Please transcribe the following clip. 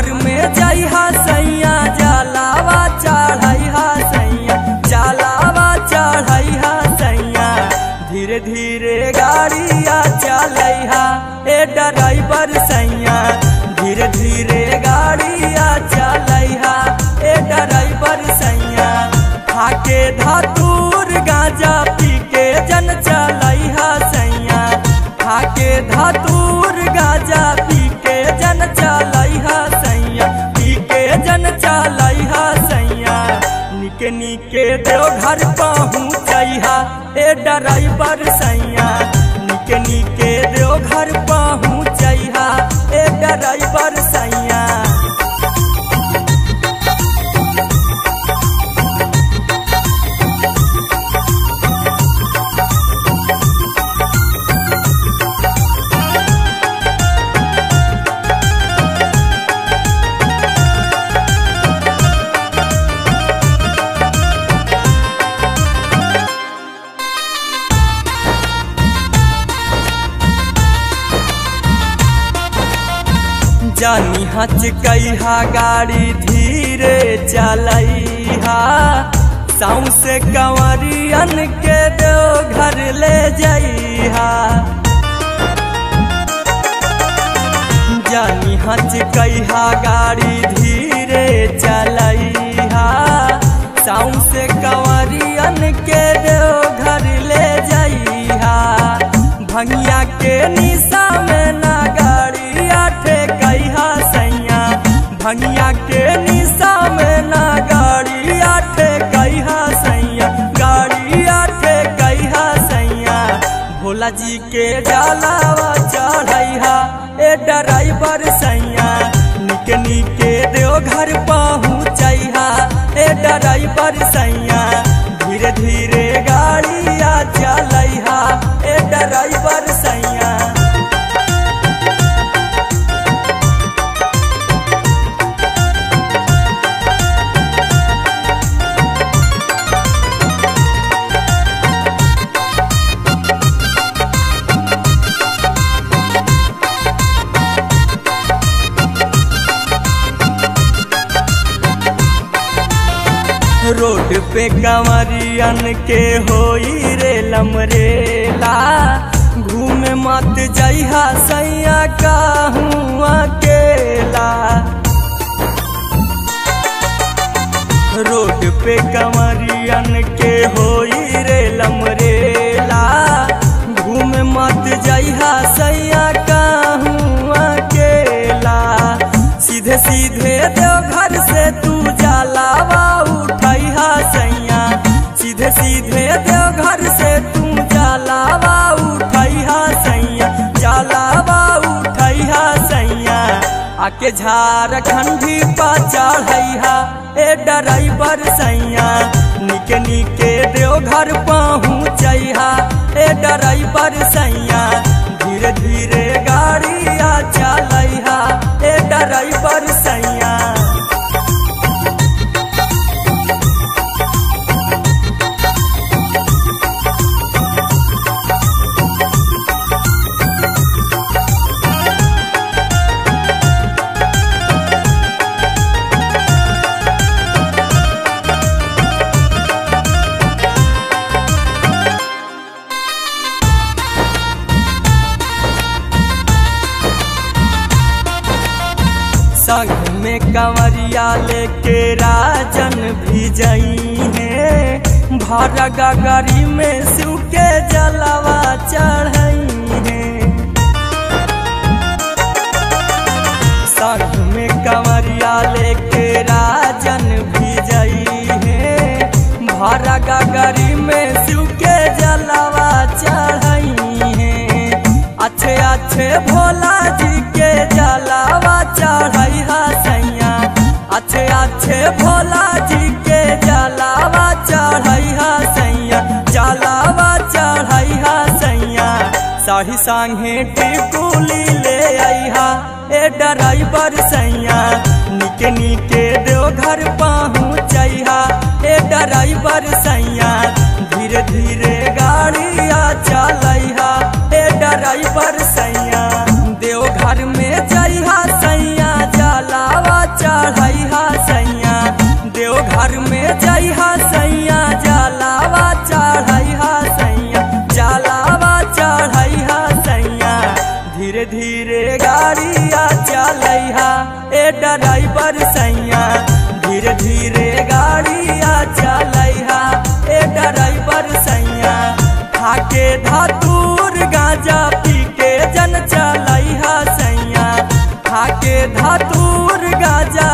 देवघर में सैया, जलावा सैया जलावा सैया। धीरे धीरे गाड़िया चलैहा ए ड्राइवर सैया। धीरे धीरे गाड़िया ए सैया। खाके धतूर, गांजा पी के जन चलैहा सैया। खाके निके देव घर पहुँचैहा ए ड्राइवर सैया। जानी हच कैहा गाड़ी धीरे चलैहा। साउ से कंवरियन के दो घर ले जइहा जानी हच कैहा गाड़ी धीरे चलैहा। साउ से कंवरियन के दो घर ले जइहा भंगिया के निशा में ना गाड़ी आठे भंगिया के निशा में ना गाड़ी आठे कैहा सैया, गाड़ी आठे कैहा सैया। भोला जी के जलावा चढ़ैहा ए ड्राइवर सैया। निके निके देवघर पहुँचैहा ए ड्राइवर सैया। धीरे धीरे रोड पे कंवरियन के होई रे लमरेला। घूम मत जइहा सैया कहूँ अकेला। रोड पे कंवरियन के होई रे लमरेला सीधे सीधे देवघर से तू जलावा उठैहा सैया, जलावा उठैहा सैया। आके झारखंडी पा चढ़ैहा, ए ड्राइवर सैया। निके निके देवघर पहुँचैहा, ए ड्राइवर सैया। धीरे धीरे कंवरिया लेके राजन भी जई है। भारा गगरी में शिव के जलवा चढ़ई है। संग में कंवरिया लेके राजन भी जई है। भारा गगरी में शिव के जलवा चढ़ई अच्छे अच्छे भोला जी के जलावा चढ़ैहा साड़ी संगे टिकुली ले आईहा। ए ड्राइवर सैया, निके निके देव घर पहुँचा ए ड्राइवर सैया, धीरे धीरे गाड़िया चल ए ड्राइवर सैया। धीरे धीरे गाड़िया चल ए ड्राइवर सैया। खाके धातुर, गाजा पी के जन चल सैया। खाके धातुर, गांजा